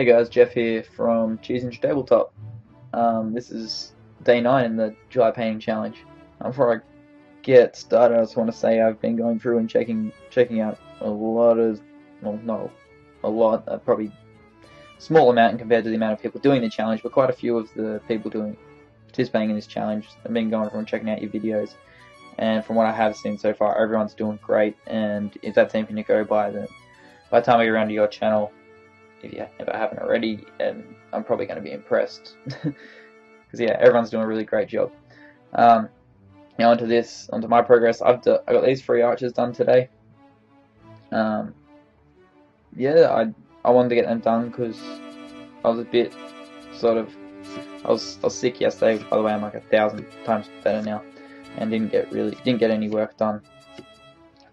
Hey guys, Jeff here from Choosing Tabletop. Um, this is day 9 in the July Painting Challenge. Before I get started, I just want to say I've been going through and checking checking out a lot of, well, not a lot, uh, probably small amount compared to the amount of people doing the challenge, but quite a few of the people doing participating in this challenge. I've been going through and checking out your videos, and from what I have seen so far, everyone's doing great. And if that's anything to go by, then by the time I get around to your channel, if you if I haven't already, and I'm probably going to be impressed. Because yeah, everyone's doing a really great job. Um, now onto this, onto my progress. I've do, I got these three archers done today. Um, yeah, I I wanted to get them done because I was a bit sort of I was I was sick yesterday. By the way, I'm like a thousand times better now, and didn't get really didn't get any work done.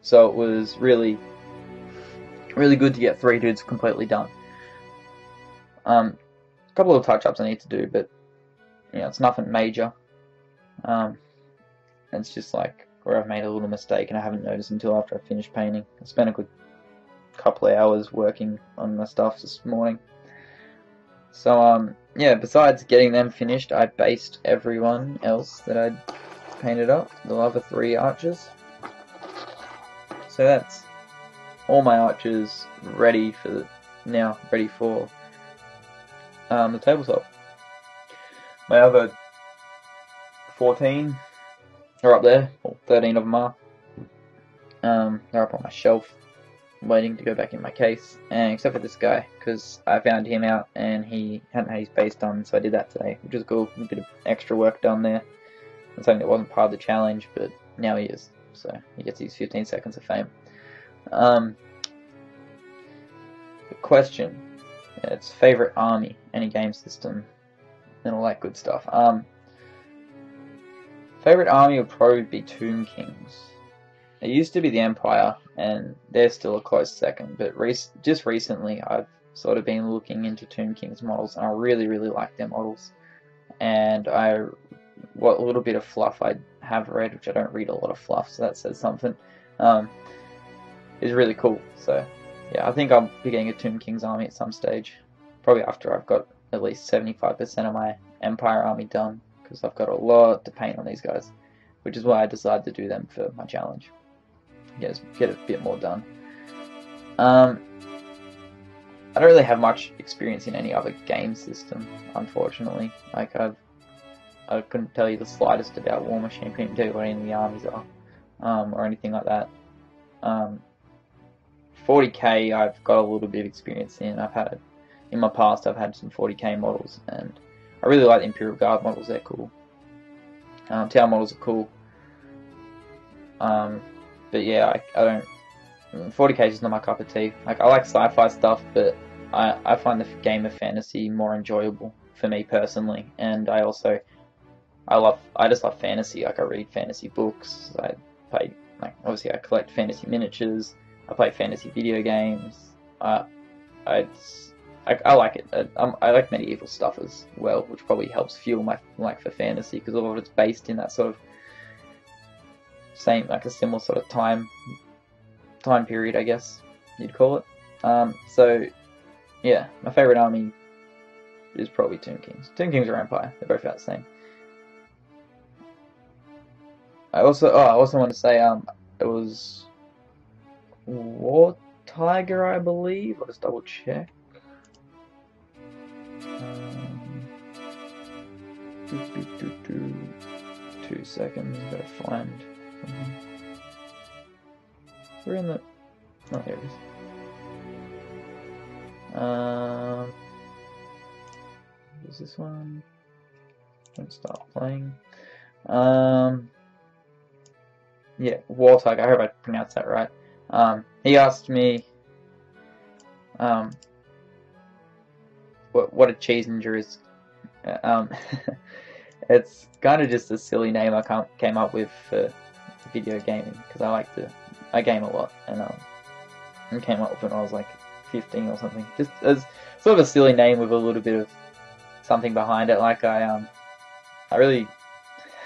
So it was really really good to get three dudes completely done. Um, a couple of touch ups I need to do, but you know it's nothing major. Um, it's just like where I've made a little mistake and I haven't noticed until after I finished painting. I spent a good couple of hours working on my stuff this morning. So um yeah, besides getting them finished, I based everyone else that I'd painted up, the other three archers. So that's all my archers ready for now, ready for um, the tabletop. My other 14 are up there, or 13 of them are. Um, they're up on my shelf, waiting to go back in my case, and except for this guy, because I found him out and he hadn't had his base done, so I did that today, which is cool, a bit of extra work done there. It's something that wasn't part of the challenge, but now he is, so he gets his 15 seconds of fame. Um, question. Yeah, it's favorite army, any game system, and all that good stuff. Um, favorite army would probably be Tomb Kings. It used to be the Empire, and they're still a close second. But just recently, I've sort of been looking into Tomb Kings models, and I really, really like their models. And I, what little bit of fluff I have read, which I don't read a lot of fluff, so that says something. Um, is really cool. So yeah, I think I'll be getting a Tomb King's army at some stage. Probably after I've got at least 75% of my Empire army done, because I've got a lot to paint on these guys, which is why I decided to do them for my challenge. Get, get a bit more done. Um, I don't really have much experience in any other game system, unfortunately. Like I've, I couldn't tell you the slightest about Warmachine. Couldn't tell you what any of the armies are, um, or anything like that. Um, 40k I've got a little bit of experience in. I've had in my past I've had some 40k models and I really like the Imperial Guard models, they're cool. Um, Tau models are cool. Um, but yeah, I, I don't 40k is not my cup of tea. Like I like sci-fi stuff, but I, I find the game of fantasy more enjoyable for me personally, and I also I love I just love fantasy. Like I read fantasy books. I play like obviously I collect fantasy miniatures. I play fantasy video games. I, I, I like it. I, I, like medieval stuff as well, which probably helps fuel my like for fantasy because all of it's based in that sort of same like a similar sort of time time period, I guess you'd call it. Um, so yeah, my favorite army is probably Tomb Kings. Tomb Kings or Empire, they're both about the same. I also oh I also want to say um it was War Tiger, I believe. Let's double check. Um, Two seconds, gotta find something. We're in the. Oh, here it is. Um, is this one? Don't start playing. Um, yeah, War Tiger. I hope I pronounced that right. Um, he asked me um, what what a Cheesinger is. Um, it's kind of just a silly name I came up with for video gaming because I like to I game a lot and um, I came up with it when I was like 15 or something. Just as sort of a silly name with a little bit of something behind it. Like I um I really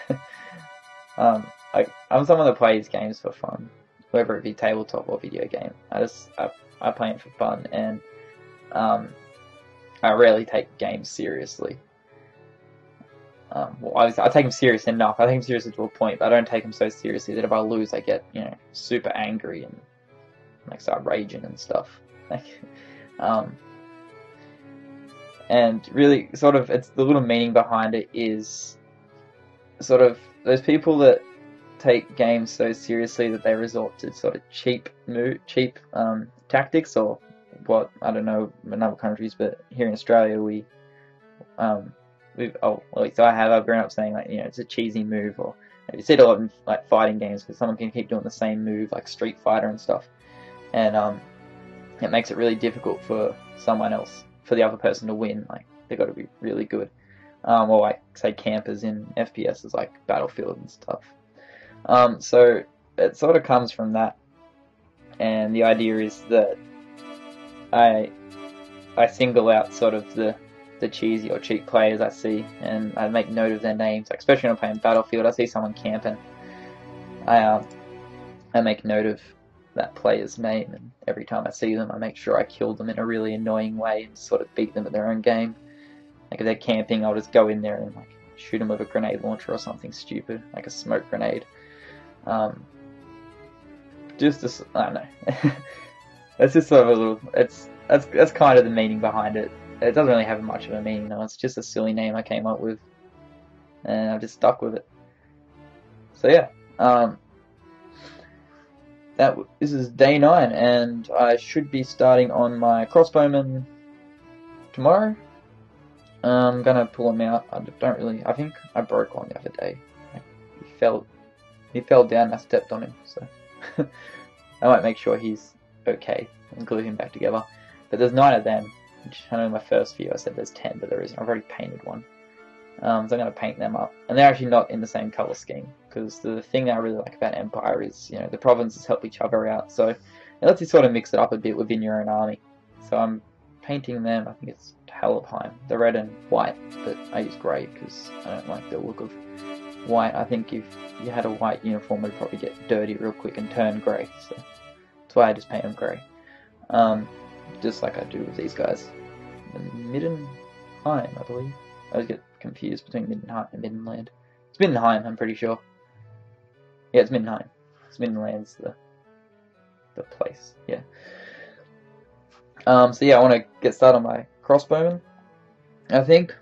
um I I'm someone that plays games for fun whether it be tabletop or video game. I just I, I play it for fun, and um, I rarely take games seriously. Um, well, I, I take them serious enough. I take them seriously to a point, but I don't take them so seriously that if I lose, I get you know super angry and like start raging and stuff. Like, um, and really, sort of, it's the little meaning behind it is sort of those people that take games so seriously that they resort to sort of cheap move, cheap um, tactics or what I don't know in other countries, but here in Australia we um, we've oh well, so I have I've grown up saying like you know it's a cheesy move or you see it a lot in like fighting games because someone can keep doing the same move like Street Fighter and stuff, and um, it makes it really difficult for someone else for the other person to win. Like they've got to be really good. Um, or like say campers in FPSs like Battlefield and stuff. Um, so it sort of comes from that, and the idea is that I I single out sort of the the cheesy or cheap players I see, and I make note of their names. Like especially when I'm playing Battlefield, I see someone camping. I uh, I make note of that player's name, and every time I see them, I make sure I kill them in a really annoying way and sort of beat them at their own game. Like if they're camping, I'll just go in there and like shoot them with a grenade launcher or something stupid, like a smoke grenade. Um, just this, I don't know. that's just sort of a little. It's that's that's kind of the meaning behind it. It doesn't really have much of a meaning though. It's just a silly name I came up with, and I've just stuck with it. So yeah, um, that this is day nine, and I should be starting on my crossbowman tomorrow. I'm gonna pull him out. I don't really. I think I broke one the other day. He fell. He fell down. I stepped on him, so I might make sure he's okay and glue him back together. But there's nine of them. I know in my first view I said there's ten, but there isn't. I've already painted one. Um, so I'm going to paint them up. And they're actually not in the same color scheme, because the thing I really like about Empire is, you know, the provinces help each other out, so it lets you sort of mix it up a bit within your own army. So I'm painting them, I think it's Helleheim. They're red and white, but I use grey because I don't like the look of white. I think if you had a white uniform, it would probably get dirty real quick and turn grey, so that's why I just paint them grey. Um, just like I do with these guys. Middenheim, I believe. I always get confused between Middenheim and Middenland. It's Middenheim, I'm pretty sure. Yeah, it's Middenheim. It's Middenland's the the place. Yeah. Um, so yeah, I want to get started on my crossbowman. I think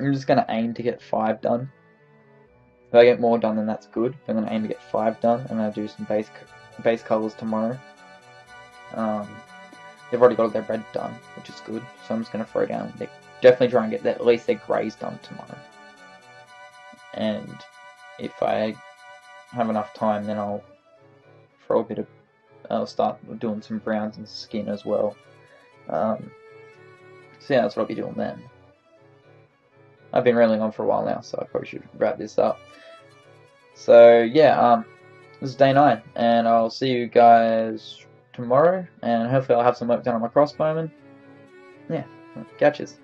I'm just gonna aim to get five done. If I get more done, then that's good. I'm gonna aim to get five done, and I'll do some base base colors tomorrow. Um, they've already got their red done, which is good. So I'm just gonna throw down the definitely try and get that, at least their greys done tomorrow. And if I have enough time, then I'll throw a bit of, I'll start doing some browns and skin as well. Um, so yeah, that's what I'll be doing then. I've been rambling on for a while now, so I probably should wrap this up. So yeah, um, this is day nine, and I'll see you guys tomorrow, and hopefully I'll have some work done on my crossbowman. Yeah, catches.